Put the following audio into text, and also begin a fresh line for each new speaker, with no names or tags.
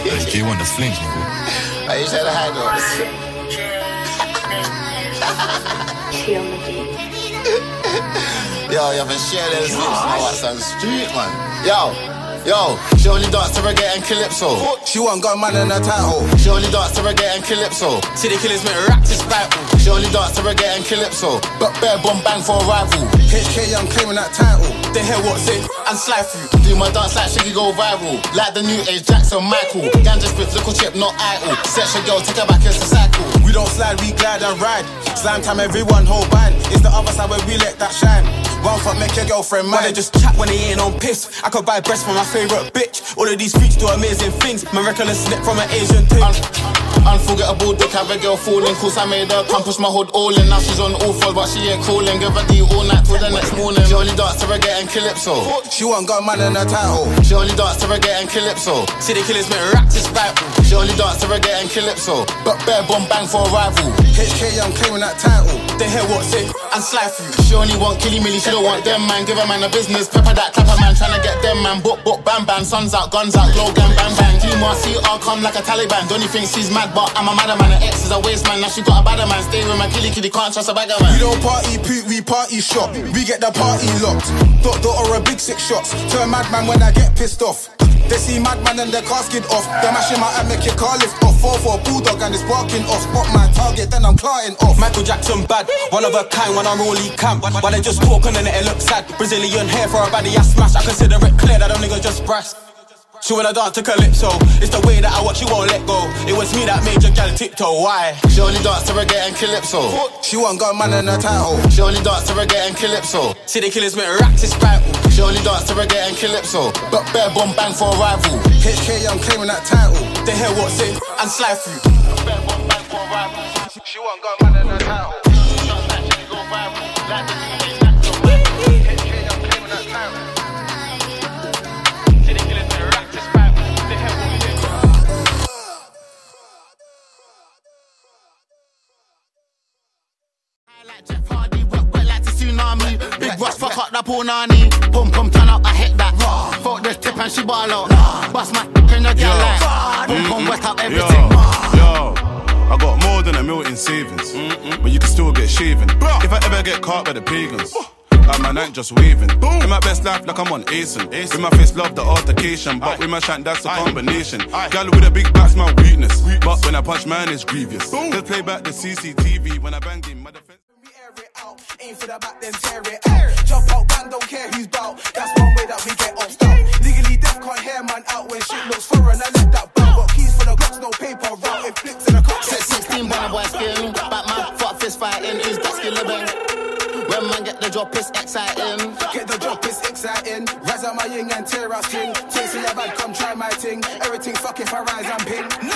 J1 the flinch, nigga.
Are you trying to hide us?
She on.
Yo, you haven't shared this bitch now. What's on the street, man? Yo, yo, she only dance to reggae and calypso.
She want got man in her title.
She only dance to reggae and calypso.
City killers make rap to spiteful.
She only dance to reggae and calypso. But bare bomb bang for a rival.
HK Young claiming that title.
They hear what's it and slide through.
Do my dance like Shiggy go viral. Like the new age Jackson Michael. Ganja spit, little chip, not idle. Sex your girl, take her back, it's a cycle.
We don't slide, we glide and ride. Slam time, everyone hold band. It's the other side where we let that shine. One fuck make your girlfriend mine.
they just chat when they ain't on piss. I could buy breast for my favorite bitch. All of these freaks do amazing things. Miraculous slip from an Asian thing.
Un- unforgettable dick, have a girl falling. Cause I made her come push my hood all in. Now she's on all fours, but she ain't calling. Give her D all night till the next morning. She only dance to reggae and calypso.
She want got man in her title.
She only dance to reggae and calypso.
City killers make rap to spiteful.
She only dance to reggae and calypso. But bare bomb bang for a rival.
HK Young claiming that title.
They hear what's it and slide through.
She only want killy milly, she don't want them man. Give a man a business, pepper that clapper man, tryna get them man. Book, book, bam, bam, suns out, guns out, glow, gang, bang, bang. Team see all come like a Taliban. Don't you think she's mad, but I'm a madder man. Her ex is a waste man, now she got a badder man. Stay with my killy kitty, can't trust a bagger man.
We don't party poot, we party shop. We get the party locked. Dot dot or a big six shots. Turn madman when I get pissed off. They see madman and their casket off. They're mashing my head, make your car lift off. Four for a bulldog and it's barking off. Spot my target, then I'm clarting off.
Michael Jackson bad, one of a kind when I'm rolly camp. Why they just talk and it looks sad. Brazilian hair for a baddie I smash. I consider it clear that them niggas just brass. She wanna dance to calypso. It's the way that I watch, she won't let go. It was me that made your gal tiptoe. Why?
She only dance to reggae and calypso.
She want got man in her title.
She only dance to reggae and calypso.
City killers make rap to spiteful.
She only dance to reggae and calypso. But bare bomb bang for a rival.
HK Young claiming that title.
They hear what's it and slide through.
Bare bomb bang for a rival.
She want got man in her title. HK
Like Jeff Hardy, wet, wet like the tsunami. Big Russ, fuck up the punani. Pum pum turn up, I hit that. Fuck this tip and she ball out. Bust my in the girl like. Pum pum wet up everything.
yo. I got more than a million in savings, but you can still get shaven. If I ever get caught by the pagans. Like my night just waving. In my best life, like I'm on Asen. With my face, love the altercation. But with my shank, that's a combination. Gal with a big back's my weakness. But when I punch, man, it's grievous. Boom. Just play back the CCTV when I bang him.
Aim for the back, then tear it out. Jump out, bang, don't care who's bout. That's one way that we get off style. Legally deaf, can't hear man out when shit looks foreign. I let that bow. Got keys for the clocks, no paper route. It flicks in the cock.
Set 16 by boy skin. Batman, fuck fist fighting. Who's that skill living? When man get the drop, it's exciting.
Get the drop, it's exciting. Rise out my yin and tear our string. Tasting your bad, come try my ting. Everything fuck if I rise and ping.